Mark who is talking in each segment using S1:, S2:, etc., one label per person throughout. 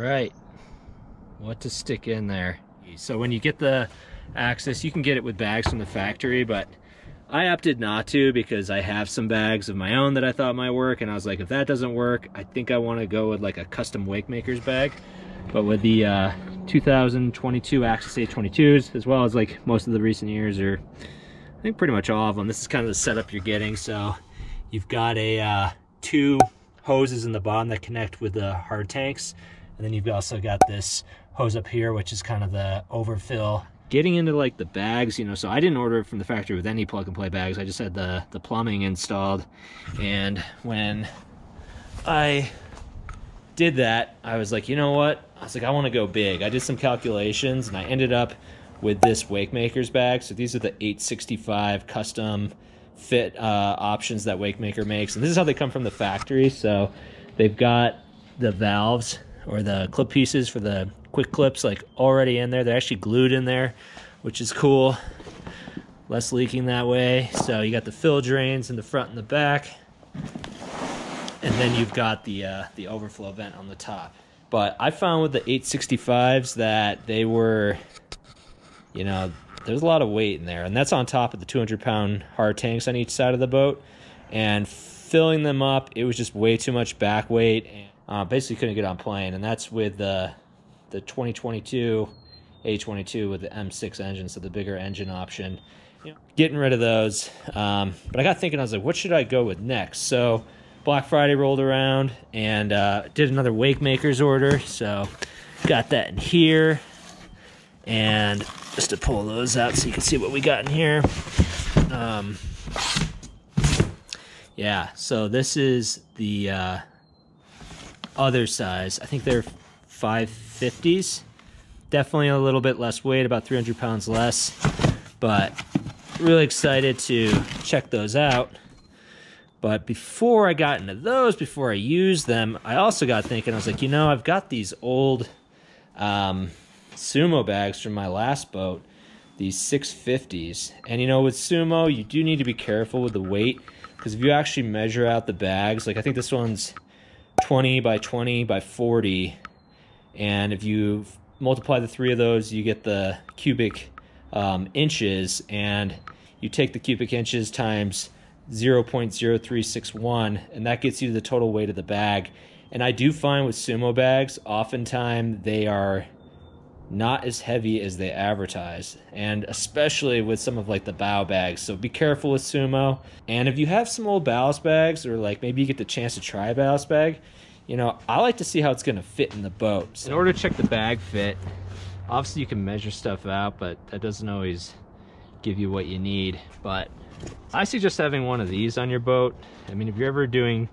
S1: right, what to stick in there. So when you get the Axis you can get it with bags from the factory, but I opted not to because I have some bags of my own that I thought might work, and I was like, if that doesn't work, I think I want to go with like a custom Wake Makers bag. But with the uh, 2022 Axis A22s, as well as like most of the recent years, or I think pretty much all of them, this is kind of the setup you're getting. So you've got a uh, two hoses in the bottom that connect with the hard tanks, and then you've also got this hose up here, which is kind of the overfill getting into like the bags, you know, so I didn't order it from the factory with any plug and play bags. I just had the, the plumbing installed. And when I did that, I was like, you know what? I was like, I want to go big. I did some calculations and I ended up with this Wakemakers bag. So these are the 865 custom fit uh, options that Wakemaker makes. And this is how they come from the factory. So they've got the valves or the clip pieces for the quick clips like already in there. They're actually glued in there, which is cool. Less leaking that way. So you got the fill drains in the front and the back. And then you've got the uh, the overflow vent on the top. But I found with the 865s that they were, you know, there's a lot of weight in there. And that's on top of the 200 pound hard tanks on each side of the boat. And filling them up, it was just way too much back weight. And uh, basically couldn't get on plane. And that's with the the 2022 A22 with the M6 engine, so the bigger engine option. Getting rid of those. Um, but I got thinking, I was like, what should I go with next? So Black Friday rolled around and uh, did another Wake Makers order. So got that in here. And just to pull those out so you can see what we got in here. Um, yeah, so this is the uh, other size. I think they're 550s. Definitely a little bit less weight, about 300 pounds less, but really excited to check those out. But before I got into those, before I used them, I also got thinking, I was like, you know, I've got these old um, sumo bags from my last boat, these 650s. And you know, with sumo, you do need to be careful with the weight because if you actually measure out the bags, like I think this one's 20 by 20 by 40 and if you multiply the three of those, you get the cubic um, inches, and you take the cubic inches times 0.0361, and that gets you the total weight of the bag. And I do find with sumo bags, oftentimes they are not as heavy as they advertise, and especially with some of like the bow bags. So be careful with sumo. And if you have some old ballast bags, or like maybe you get the chance to try a ballast bag, you know, I like to see how it's going to fit in the boat. So in order to check the bag fit, obviously you can measure stuff out, but that doesn't always give you what you need. But I suggest having one of these on your boat. I mean, if you're ever doing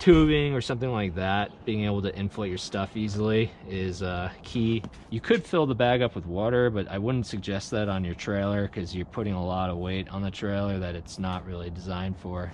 S1: tubing or something like that, being able to inflate your stuff easily is uh, key. You could fill the bag up with water, but I wouldn't suggest that on your trailer because you're putting a lot of weight on the trailer that it's not really designed for.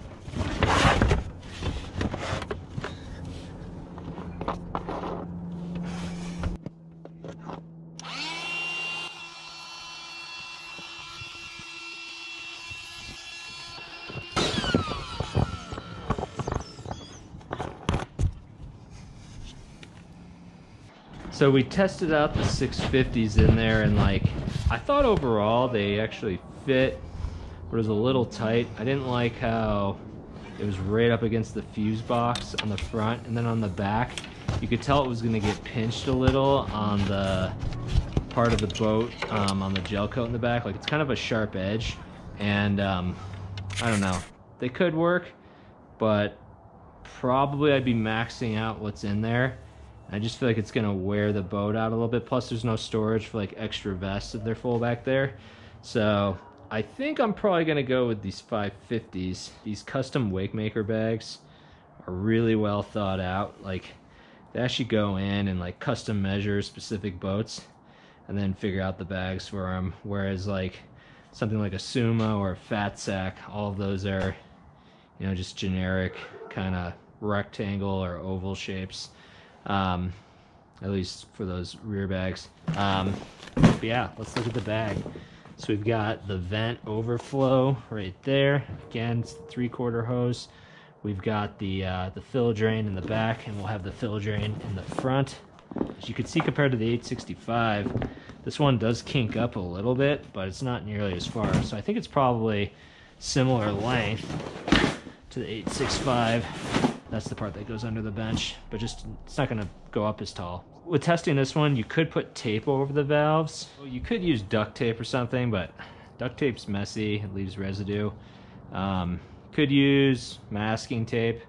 S1: So we tested out the 650s in there and like, I thought overall they actually fit, but it was a little tight. I didn't like how it was right up against the fuse box on the front and then on the back, you could tell it was gonna get pinched a little on the part of the boat, um, on the gel coat in the back. Like it's kind of a sharp edge and um, I don't know. They could work, but probably I'd be maxing out what's in there I just feel like it's gonna wear the boat out a little bit. Plus there's no storage for like extra vests if they're full back there. So I think I'm probably gonna go with these 550s. These custom wake maker bags are really well thought out. Like they actually go in and like custom measure specific boats and then figure out the bags for them. Whereas like something like a Sumo or a Fat Sac, all of those are, you know, just generic kind of rectangle or oval shapes um, at least for those rear bags. Um, but yeah, let's look at the bag. So we've got the vent overflow right there. Again, three quarter hose. We've got the uh, the fill drain in the back, and we'll have the fill drain in the front. As you can see compared to the 865, this one does kink up a little bit, but it's not nearly as far. So I think it's probably similar length to the 865. That's the part that goes under the bench, but just it's not gonna go up as tall. With testing this one, you could put tape over the valves. You could use duct tape or something, but duct tape's messy, it leaves residue. Um, could use masking tape,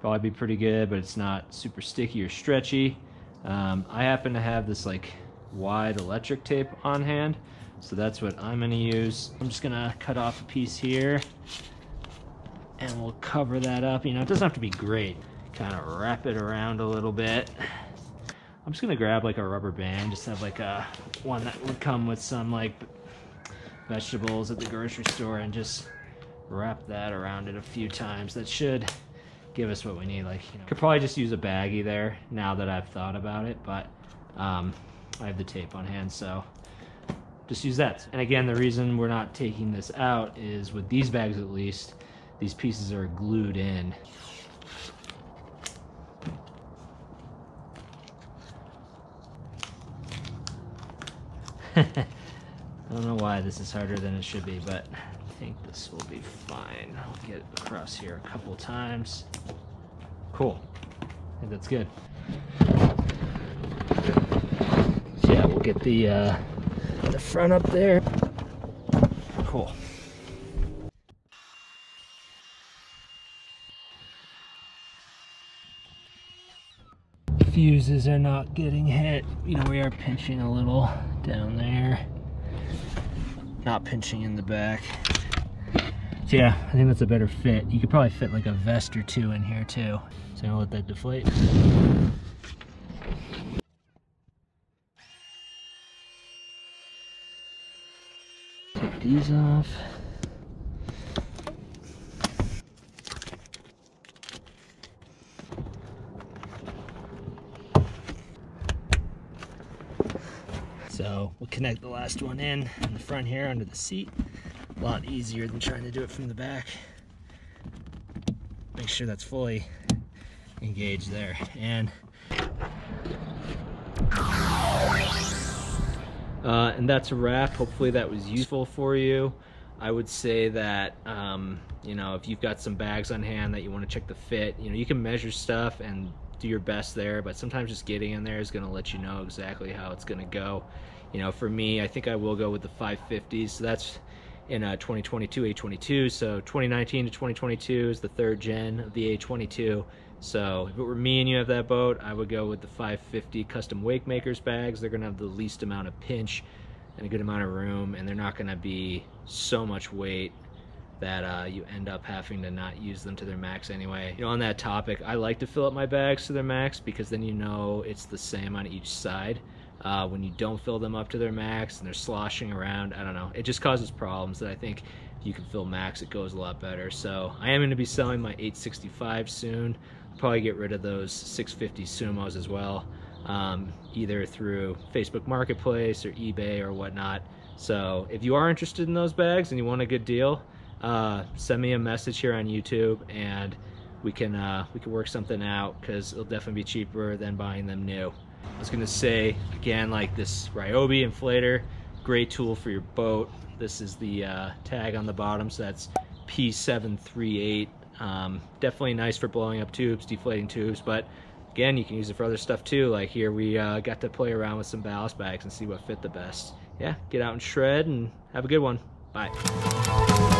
S1: probably be pretty good, but it's not super sticky or stretchy. Um, I happen to have this like wide electric tape on hand, so that's what I'm gonna use. I'm just gonna cut off a piece here and we'll cover that up. You know, it doesn't have to be great. Kind of wrap it around a little bit. I'm just gonna grab like a rubber band, just have like a one that would come with some like vegetables at the grocery store and just wrap that around it a few times. That should give us what we need. Like, you know, could probably just use a baggie there now that I've thought about it, but um, I have the tape on hand, so just use that. And again, the reason we're not taking this out is with these bags at least, these pieces are glued in. I don't know why this is harder than it should be, but I think this will be fine. I'll get across here a couple times. Cool. I think that's good. So yeah, we'll get the uh, the front up there. Cool. Fuses are not getting hit. You know, we are pinching a little down there. Not pinching in the back. So yeah, I think that's a better fit. You could probably fit like a vest or two in here too. So I'm gonna let that deflate. Take these off. So we'll connect the last one in in the front here under the seat. A lot easier than trying to do it from the back. Make sure that's fully engaged there. And uh, and that's a wrap. Hopefully that was useful for you. I would say that, um, you know, if you've got some bags on hand that you want to check the fit, you know, you can measure stuff and do your best there, but sometimes just getting in there is going to let you know exactly how it's going to go. You know, for me, I think I will go with the 550s. So that's in uh, a 2022 A22. So 2019 to 2022 is the third gen of the A22. So if it were me and you have that boat, I would go with the 550 custom wake makers bags. They're going to have the least amount of pinch and a good amount of room, and they're not going to be so much weight that uh, you end up having to not use them to their max anyway. You know, on that topic, I like to fill up my bags to their max because then you know it's the same on each side. Uh, when you don't fill them up to their max and they're sloshing around, I don't know, it just causes problems that I think if you can fill max, it goes a lot better. So I am going to be selling my 865 soon. I'll probably get rid of those 650 Sumos as well, um, either through Facebook Marketplace or eBay or whatnot. So if you are interested in those bags and you want a good deal, uh, send me a message here on YouTube and we can uh, we can work something out because it'll definitely be cheaper than buying them new. I was gonna say again like this Ryobi inflator, great tool for your boat. This is the uh, tag on the bottom, so that's P738. Um, definitely nice for blowing up tubes, deflating tubes, but again, you can use it for other stuff too. Like here, we uh, got to play around with some ballast bags and see what fit the best. Yeah, get out and shred and have a good one. Bye.